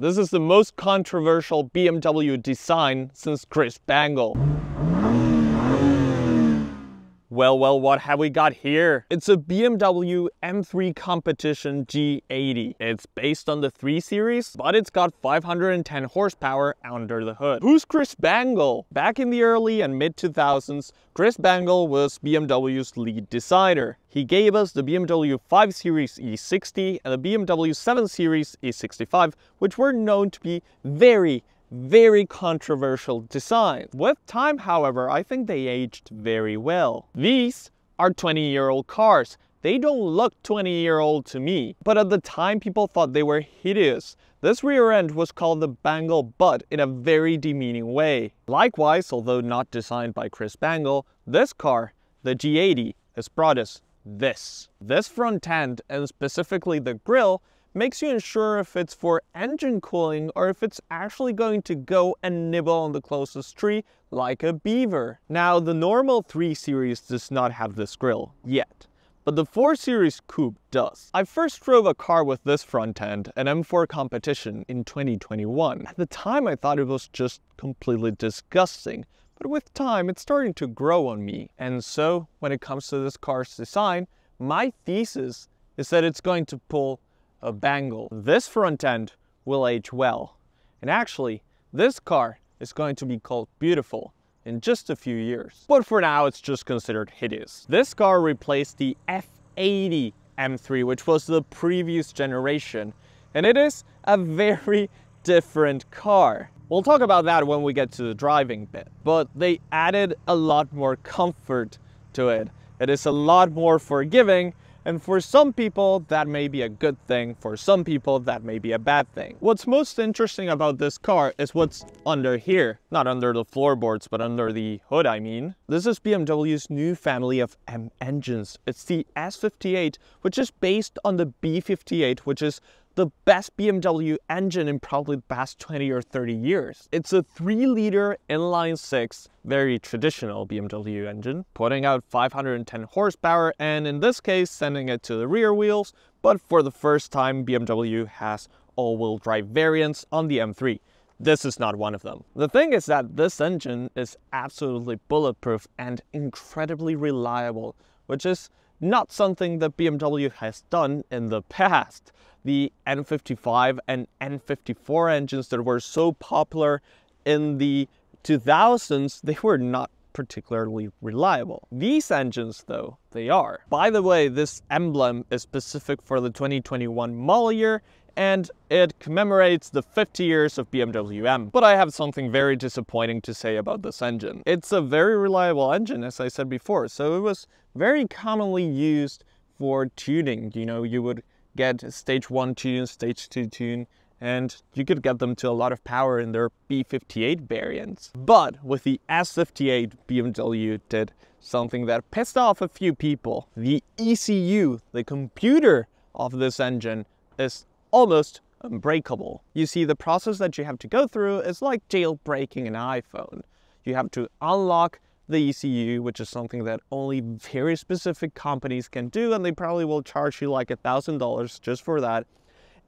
This is the most controversial BMW design since Chris Bangle. Well, well, what have we got here? It's a BMW M3 Competition G80. It's based on the 3 Series, but it's got 510 horsepower under the hood. Who's Chris Bangle? Back in the early and mid 2000s, Chris Bangle was BMW's lead designer. He gave us the BMW 5 Series E60 and the BMW 7 Series E65, which were known to be very, very controversial design. With time, however, I think they aged very well. These are 20-year-old cars. They don't look 20-year-old to me, but at the time people thought they were hideous. This rear end was called the Bangle butt in a very demeaning way. Likewise, although not designed by Chris Bangle, this car, the G80, has brought us this. This front end, and specifically the grille, makes you unsure if it's for engine cooling or if it's actually going to go and nibble on the closest tree like a beaver. Now, the normal 3 Series does not have this grille yet, but the 4 Series Coupe does. I first drove a car with this front end, an M4 competition, in 2021. At the time, I thought it was just completely disgusting, but with time, it's starting to grow on me. And so, when it comes to this car's design, my thesis is that it's going to pull a bangle. This front end will age well. And actually, this car is going to be called beautiful in just a few years. But for now, it's just considered hideous. This car replaced the F80 M3, which was the previous generation, and it is a very different car. We'll talk about that when we get to the driving bit, but they added a lot more comfort to it. It is a lot more forgiving and for some people, that may be a good thing. For some people, that may be a bad thing. What's most interesting about this car is what's under here. Not under the floorboards, but under the hood, I mean. This is BMW's new family of M engines. It's the S58, which is based on the B58, which is the best BMW engine in probably the past 20 or 30 years. It's a 3-liter inline-six, very traditional BMW engine, putting out 510 horsepower and in this case sending it to the rear wheels, but for the first time BMW has all-wheel drive variants on the M3. This is not one of them. The thing is that this engine is absolutely bulletproof and incredibly reliable, which is not something that BMW has done in the past the N55 and N54 engines that were so popular in the 2000s, they were not particularly reliable. These engines though, they are. By the way, this emblem is specific for the 2021 model year and it commemorates the 50 years of BMW M. But I have something very disappointing to say about this engine. It's a very reliable engine, as I said before, so it was very commonly used for tuning. You know, you would get stage 1 tune, stage 2 tune, and you could get them to a lot of power in their B58 variants. But with the S58, BMW did something that pissed off a few people. The ECU, the computer of this engine, is almost unbreakable. You see, the process that you have to go through is like jailbreaking an iPhone. You have to unlock the ECU, which is something that only very specific companies can do, and they probably will charge you like a thousand dollars just for that.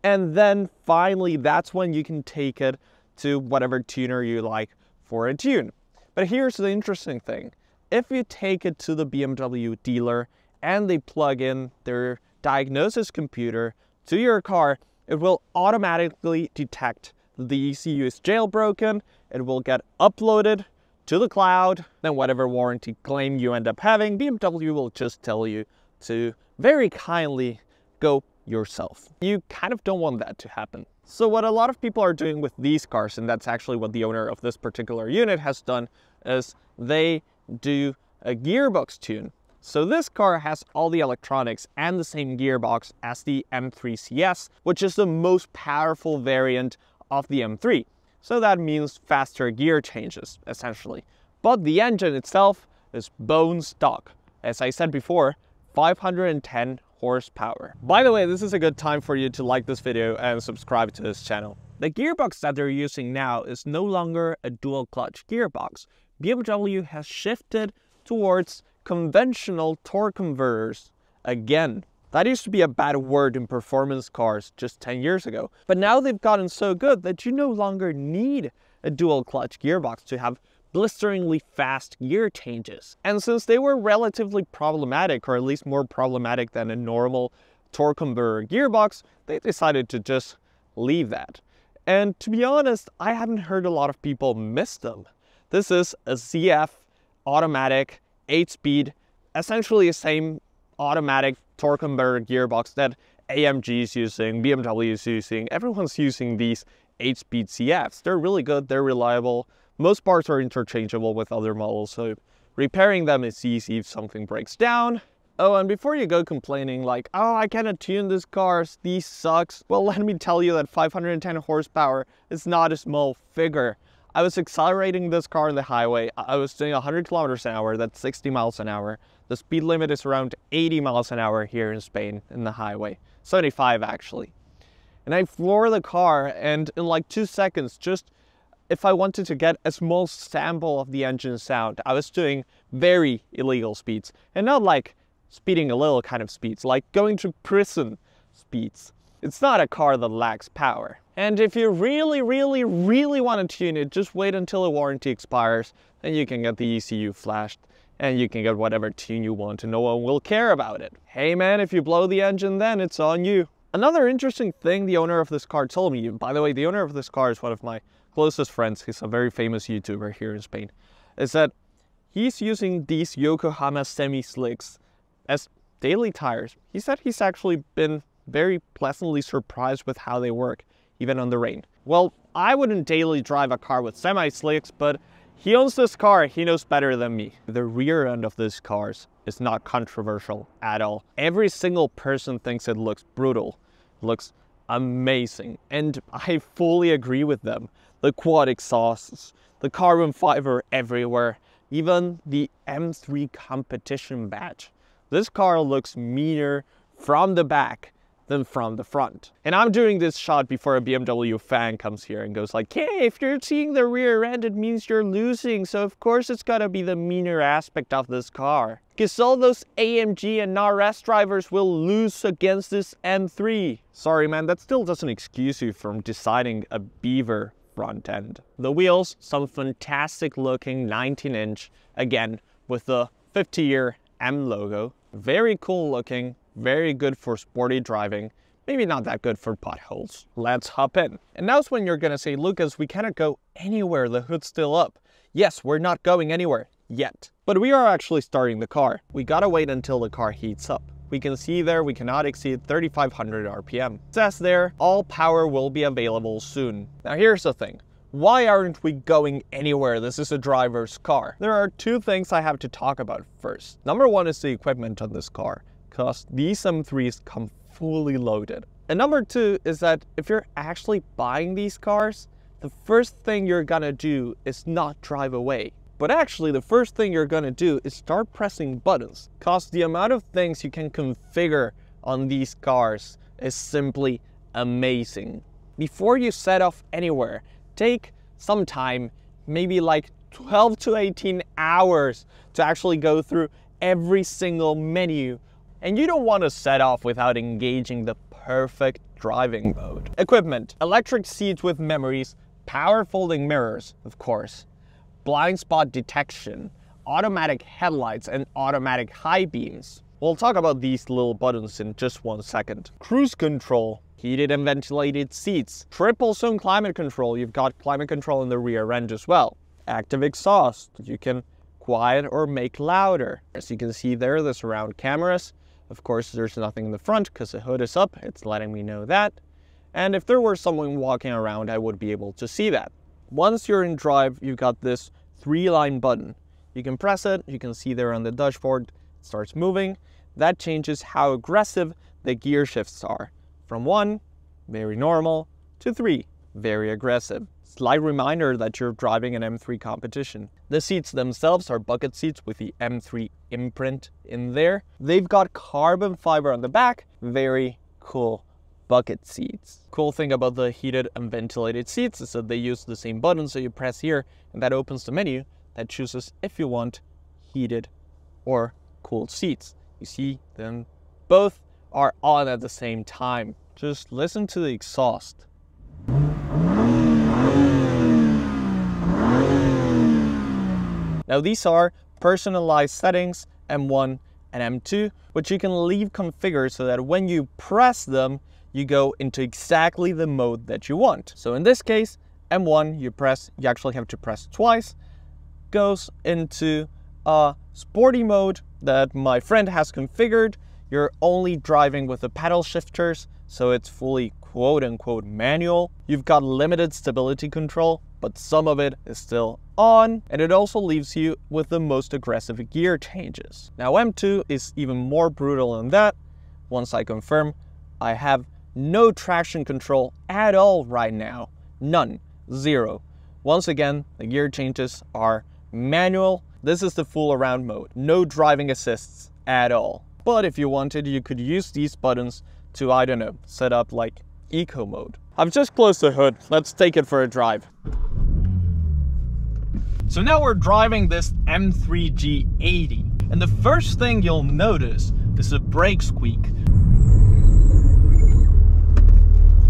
And then finally, that's when you can take it to whatever tuner you like for a tune. But here's the interesting thing. If you take it to the BMW dealer and they plug in their diagnosis computer to your car, it will automatically detect the ECU is jailbroken, it will get uploaded to the cloud, then whatever warranty claim you end up having, BMW will just tell you to very kindly go yourself. You kind of don't want that to happen. So what a lot of people are doing with these cars, and that's actually what the owner of this particular unit has done, is they do a gearbox tune. So this car has all the electronics and the same gearbox as the M3 CS, which is the most powerful variant of the M3. So that means faster gear changes, essentially. But the engine itself is bone stock. As I said before, 510 horsepower. By the way, this is a good time for you to like this video and subscribe to this channel. The gearbox that they're using now is no longer a dual clutch gearbox. BMW has shifted towards conventional torque converters again. That used to be a bad word in performance cars just 10 years ago. But now they've gotten so good that you no longer need a dual clutch gearbox to have blisteringly fast gear changes. And since they were relatively problematic, or at least more problematic than a normal torque converter gearbox, they decided to just leave that. And to be honest, I haven't heard a lot of people miss them. This is a ZF automatic 8-speed, essentially the same automatic torque converter gearbox that AMG is using, BMW is using, everyone's using these 8-speed ZFs. They're really good, they're reliable. Most parts are interchangeable with other models, so repairing them is easy if something breaks down. Oh, and before you go complaining like, oh, I cannot tune this car, these sucks. Well, let me tell you that 510 horsepower is not a small figure. I was accelerating this car on the highway. I was doing 100 kilometers an hour, that's 60 miles an hour. The speed limit is around 80 miles an hour here in Spain in the highway. 75 actually. And I floor the car and in like two seconds, just if I wanted to get a small sample of the engine sound, I was doing very illegal speeds and not like speeding a little kind of speeds, like going to prison speeds. It's not a car that lacks power. And if you really, really, really want to tune it, just wait until the warranty expires, then you can get the ECU flashed and you can get whatever tune you want and no one will care about it. Hey man, if you blow the engine then it's on you. Another interesting thing the owner of this car told me, by the way, the owner of this car is one of my closest friends, he's a very famous YouTuber here in Spain, is that he's using these Yokohama semi-slicks as daily tires. He said he's actually been very pleasantly surprised with how they work, even on the rain. Well, I wouldn't daily drive a car with semi-slicks, but he owns this car, he knows better than me. The rear end of this car is not controversial at all. Every single person thinks it looks brutal, looks amazing, and I fully agree with them. The quad exhausts, the carbon fiber everywhere, even the M3 competition badge. This car looks meaner from the back from the front. And I'm doing this shot before a BMW fan comes here and goes like, hey, if you're seeing the rear end, it means you're losing. So of course it's gotta be the meaner aspect of this car. Because all those AMG and RS drivers will lose against this M3. Sorry man, that still doesn't excuse you from deciding a beaver front end. The wheels, some fantastic looking 19 inch, again, with the 50 year M logo. Very cool looking, very good for sporty driving, maybe not that good for potholes. Let's hop in. And now's when you're gonna say, Lucas, we cannot go anywhere, the hood's still up. Yes, we're not going anywhere, yet. But we are actually starting the car. We gotta wait until the car heats up. We can see there we cannot exceed 3500 RPM. It says there, all power will be available soon. Now here's the thing. Why aren't we going anywhere? This is a driver's car. There are two things I have to talk about first. Number one is the equipment on this car, because these M3s come fully loaded. And number two is that if you're actually buying these cars, the first thing you're gonna do is not drive away. But actually, the first thing you're gonna do is start pressing buttons, because the amount of things you can configure on these cars is simply amazing. Before you set off anywhere, take some time, maybe like 12 to 18 hours to actually go through every single menu. And you don't want to set off without engaging the perfect driving mode. Equipment, electric seats with memories, power folding mirrors, of course, blind spot detection, automatic headlights and automatic high beams. We'll talk about these little buttons in just one second. Cruise control, heated and ventilated seats, triple zone climate control, you've got climate control in the rear end as well. Active exhaust, you can quiet or make louder. As you can see there, the surround cameras. Of course, there's nothing in the front because the hood is up, it's letting me know that. And if there were someone walking around, I would be able to see that. Once you're in drive, you've got this three-line button. You can press it, you can see there on the dashboard, it starts moving. That changes how aggressive the gear shifts are from 1, very normal, to 3, very aggressive. Slight reminder that you're driving an M3 competition. The seats themselves are bucket seats with the M3 imprint in there. They've got carbon fiber on the back, very cool bucket seats. Cool thing about the heated and ventilated seats is that they use the same button, so you press here and that opens the menu that chooses if you want heated or cooled seats. You see them both are on at the same time. Just listen to the exhaust. Now these are personalized settings M1 and M2, which you can leave configured so that when you press them, you go into exactly the mode that you want. So in this case, M1, you press, you actually have to press twice, goes into a sporty mode that my friend has configured. You're only driving with the paddle shifters, so it's fully quote unquote manual. You've got limited stability control, but some of it is still on, and it also leaves you with the most aggressive gear changes. Now M2 is even more brutal than that. Once I confirm, I have no traction control at all right now. None. Zero. Once again, the gear changes are manual. This is the fool around mode. No driving assists at all. But if you wanted, you could use these buttons to, I don't know, set up like eco mode. I've just closed the hood. Let's take it for a drive. So now we're driving this M3G80. And the first thing you'll notice is a brake squeak.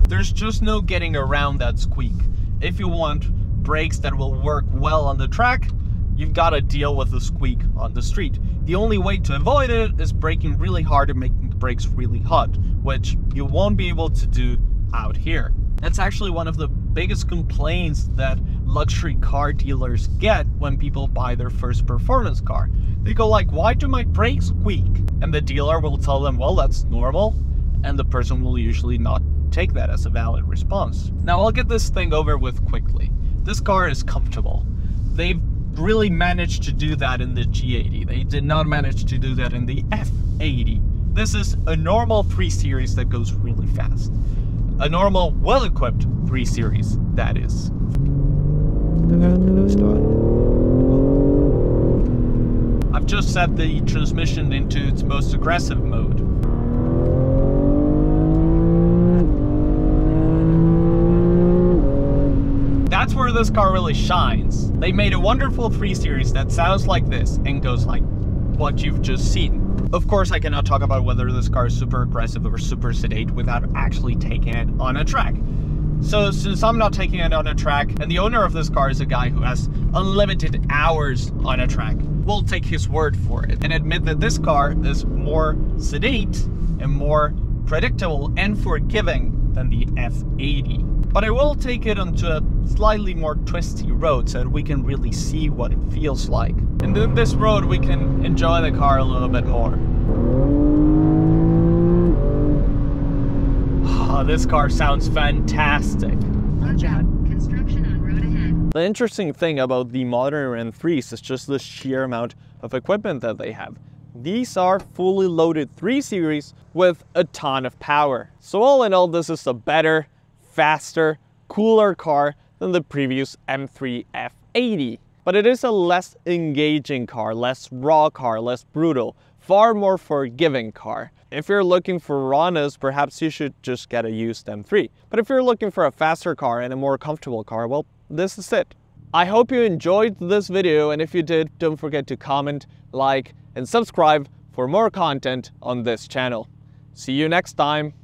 There's just no getting around that squeak. If you want brakes that will work well on the track, you've got to deal with the squeak on the street. The only way to avoid it is braking really hard and making the brakes really hot, which you won't be able to do out here. That's actually one of the biggest complaints that luxury car dealers get when people buy their first performance car. They go like, why do my brakes squeak? And the dealer will tell them, well, that's normal. And the person will usually not take that as a valid response. Now I'll get this thing over with quickly. This car is comfortable. They've really managed to do that in the G80. They did not manage to do that in the F80. This is a normal 3 Series that goes really fast. A normal, well-equipped 3 Series, that is. I've just set the transmission into its most aggressive mode. That's where this car really shines. They made a wonderful 3 Series that sounds like this and goes like what you've just seen. Of course, I cannot talk about whether this car is super aggressive or super sedate without actually taking it on a track. So since I'm not taking it on a track, and the owner of this car is a guy who has unlimited hours on a track, we'll take his word for it and admit that this car is more sedate and more predictable and forgiving than the F80. But I will take it onto a slightly more twisty road so that we can really see what it feels like. And in this road we can enjoy the car a little bit more. Oh, this car sounds fantastic. Watch out, construction on road ahead. The interesting thing about the modern M3s is just the sheer amount of equipment that they have. These are fully loaded 3 Series with a ton of power. So all in all, this is a better, faster, cooler car than the previous M3 F80. But it is a less engaging car, less raw car, less brutal, far more forgiving car. If you're looking for rawness, perhaps you should just get a used M3. But if you're looking for a faster car and a more comfortable car, well, this is it. I hope you enjoyed this video and if you did, don't forget to comment, like, and subscribe for more content on this channel. See you next time.